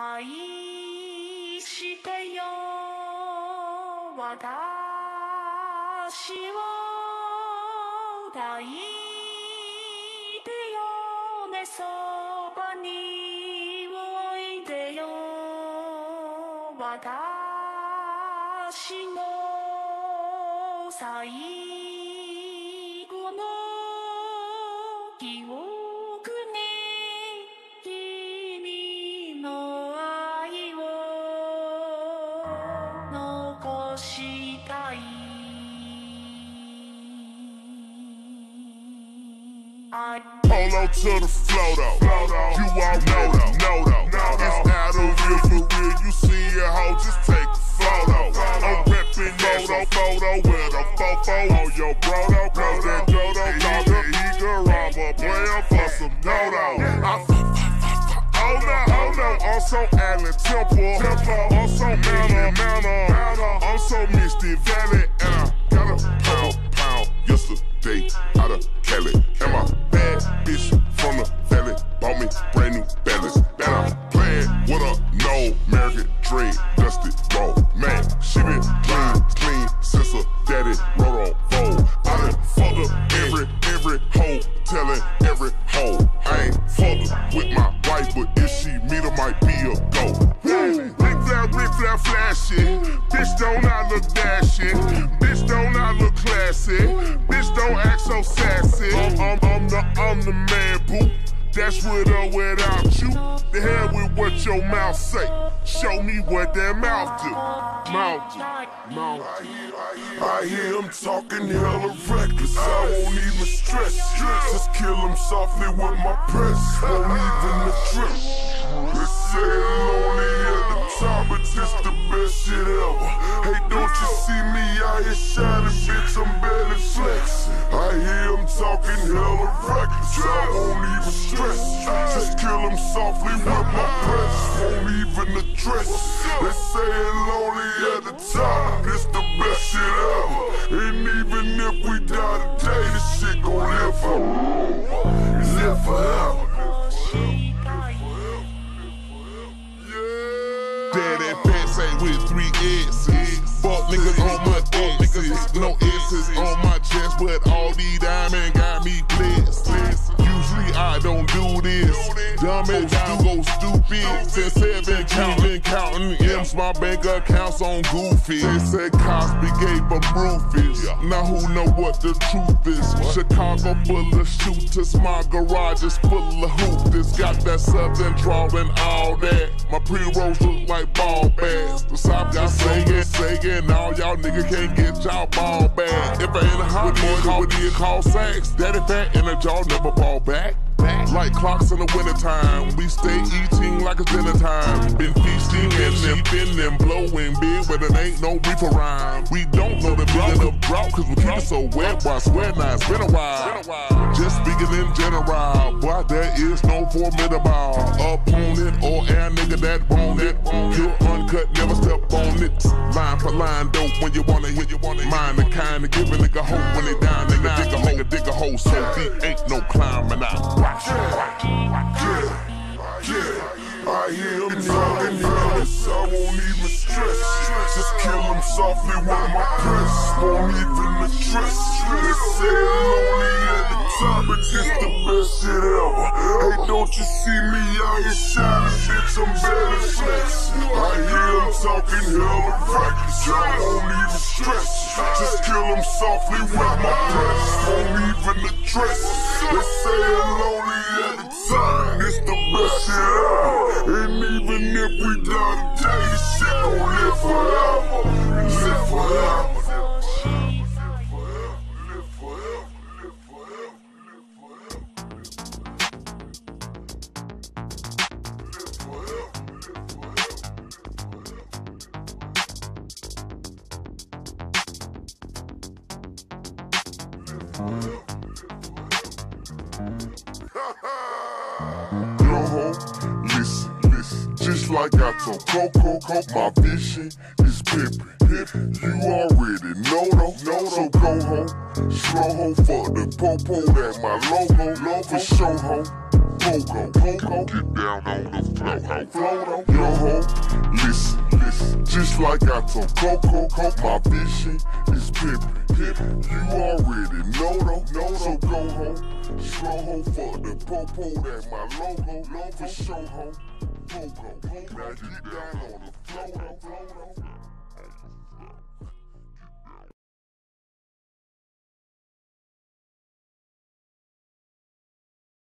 愛してよ私を抱いてよねそばにおいでよ私の最後の記憶 Polo to the flow though. You all know though. Know though. It's not a real for real. You see a hoe, just take a photo. I'm reppin' photo, photo with a fofo on your brodo. Cause that dodo thought that he I'm a player for some dodo. Oh no, oh no, I'm so Allen Temple. Temple, I'm so Manor, Manor. I'm so Misty Valley, uh, and I got bought me brand new balance. And I'm playing with a no American dream, dusty roll. Man, she been clean, clean since her daddy wrote on phone. I done fucked up every, every hoe, telling every hoe. I ain't fucked with my wife, but if she meet her, might be a go. Woo! Ric Flair, Ric Flair, flashy. Bitch, don't I look dashing? Bitch, don't I look classy? Bitch, don't act so sassy. I'm, I'm, I'm the, I'm the man. That's with or without you. The hell with what your mouth say. Show me what that mouth do. Mouth do. Mouth. I hear him talking hella reckless. I won't even stress. Just kill him softly with my press. Won't even address. They say lonely at the top, but this the best shit ever. Hey, don't you see me out here shining, bitch? I'm barely flexing. Hear him talking hella reckless. I won't even stress. Just kill him softly with my press. Won't even address. They say lonely at the top. This the best shit ever. And even if we die today, this shit gon' live forever. Live forever. Daddy pants ain't with three S's. Fuck niggas on my go stupid. Since seven counting, counting M's, my bank accounts on Goofy. They said Cosby gave them roofies. Now who know what the truth is? Chicago full of shooters, my garage is full of hoopers. Got that southern drawl and all that. My pre-rolls look like ball bags. The South got singing, singing. All y'all niggas can't get y'all ball back. If I ain't a hot boy, what do you call sex? Daddy fat and the jaw never ball back. Like clocks in the wintertime, we stay eating like it's dinner time. Been feasting and sipping and blowing big, but it ain't no reefer rhyme. We don't know the meaning of drought, cause we keep it so wet, boy, I swear now it's been a while. Just speaking in general, boy, there is no formidable opponent it. Line for line, dope when you wanna hit, you wanna mind the kind of give a nigga hope when they down, nigga dig a nigga dig a hole so deep, ain't no climbing out. I hear him talking jealous, I won't even stress. Just kill him softly with my press. Won't even address. They say lonely at the top, but this the best shit ever. Hey, don't you see me out here shining, bitch? I'm better flex. I hear him talking hella reckless, I won't even stress. Just kill him softly with my press. Won't even address. They say lonely at the top, this the best shit ever. If we die today, this shit gon' live forever. Live forever. Yo just like I told Coco, my vision is pimpin'. You already know though, know so go home, slow home for the popo that my logo, love for show home. Pogo, pogo, get down on the flow, ho, flow, yo ho, listen, listen, just like I told Coco, my vision is pimpin'. You already know though, know so go home. Slow ho for the popo, that's my logo. Logo for show ho. Pogo, now get down on the floor.